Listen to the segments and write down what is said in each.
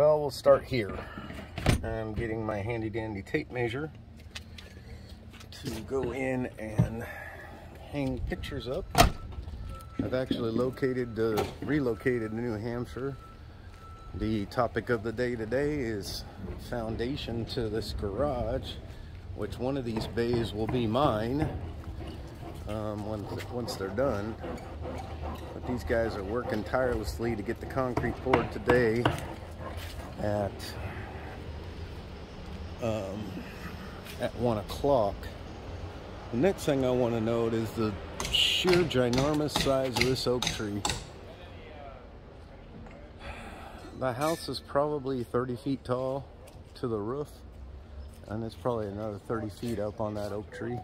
Well, we'll start here. I'm getting my handy dandy tape measure to go in and hang pictures up. I've actually located, uh, relocated New Hampshire. The topic of the day today is foundation to this garage, which one of these bays will be mine um, once, once they're done. But these guys are working tirelessly to get the concrete poured today at um, at one o'clock. The next thing I want to note is the sheer ginormous size of this oak tree. The house is probably 30 feet tall to the roof, and it's probably another 30 feet up on that oak tree.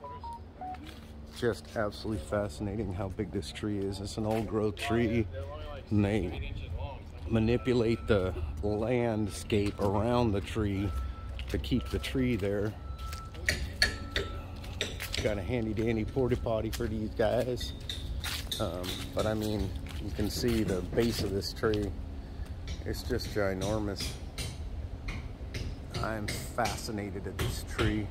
Just absolutely fascinating how big this tree is. It's an old growth tree, and they manipulate the landscape around the tree to keep the tree there. Got a handy dandy porta potty for these guys. Um, but I mean, you can see the base of this tree. It's just ginormous. I'm fascinated at this tree.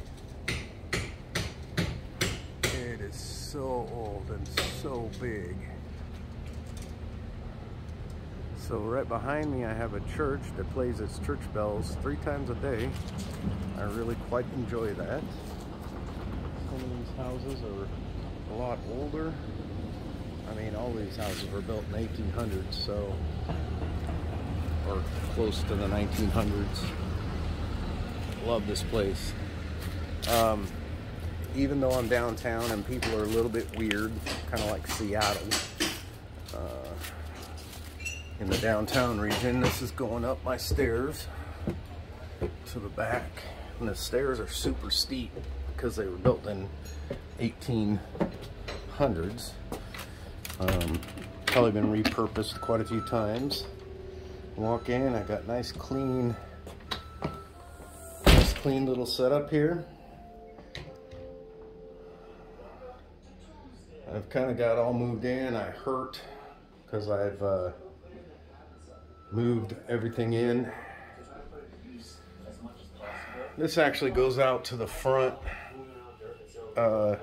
It is so old and so big. So right behind me I have a church that plays its church bells three times a day. I really quite enjoy that. Some of these houses are a lot older. I mean all these houses were built in 1800s so or close to the 1900s. Love this place. Um, even though I'm downtown and people are a little bit weird, kind of like Seattle. Uh, in the downtown region. This is going up my stairs to the back. And the stairs are super steep because they were built in 1800s. Um, probably been repurposed quite a few times. Walk in, I got nice clean, nice clean little setup here. I've kind of got all moved in. I hurt because I've uh, moved everything in. This actually goes out to the front, uh,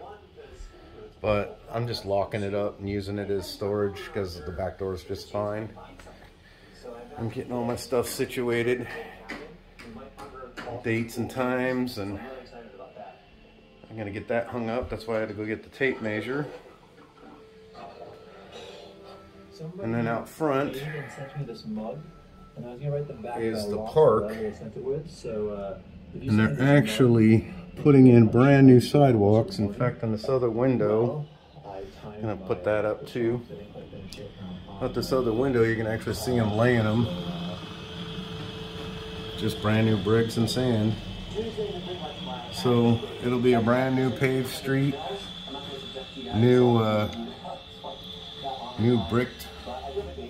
but I'm just locking it up and using it as storage because the back door is just fine. I'm getting all my stuff situated, dates and times, and I'm gonna get that hung up. That's why I had to go get the tape measure. And then out front is the park. And they're actually putting in brand new sidewalks. In fact, on this other window, I'm gonna put that up too. Out this other window, you can actually see them laying them. Just brand new bricks and sand. So it'll be a brand new paved street, new uh, new bricked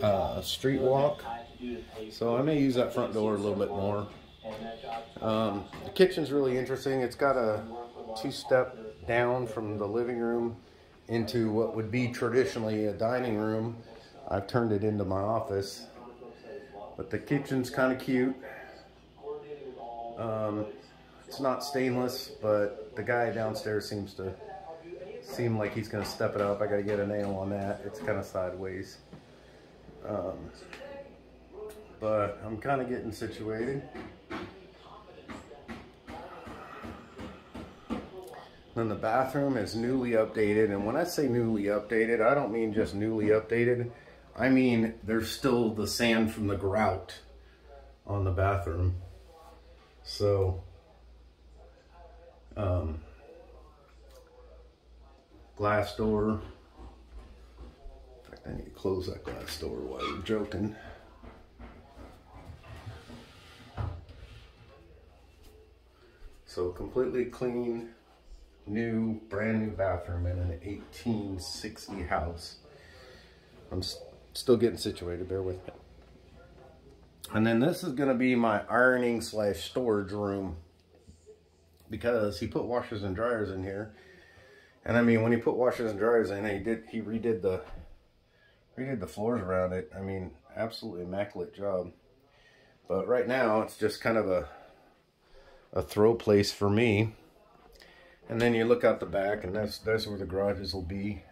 uh, street walk. So I may use that front door a little bit more. Um, the kitchen's really interesting. It's got a two-step down from the living room into what would be traditionally a dining room. I've turned it into my office. But the kitchen's kind of cute. Um, it's not stainless, but the guy downstairs seems to seem like he's going to step it up. I got to get a nail on that. It's kind of sideways. Um, but I'm kind of getting situated. Then the bathroom is newly updated. And when I say newly updated, I don't mean just newly updated. I mean, there's still the sand from the grout on the bathroom. So, um, glass door. In fact, I need to close that glass door while we're joking. So completely clean, new, brand new bathroom in an 1860 house. I'm st still getting situated, bear with me. And then this is gonna be my ironing slash storage room because he put washers and dryers in here. And I mean, when he put washers and dryers in, he did, he redid the, redid the floors around it. I mean, absolutely immaculate job. But right now, it's just kind of a, a throw place for me. And then you look out the back, and that's, that's where the garages will be.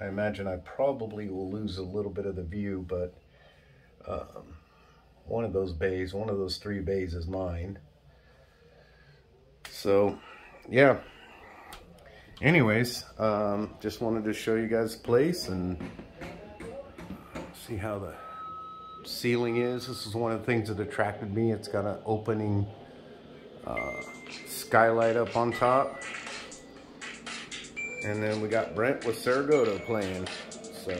I imagine I probably will lose a little bit of the view, but um, one of those bays, one of those three bays is mine. So, yeah. Anyways, um, just wanted to show you guys the place and see how the ceiling is. This is one of the things that attracted me. It's got an opening uh, skylight up on top. And then we got Brent with Cerro Gordo playing. So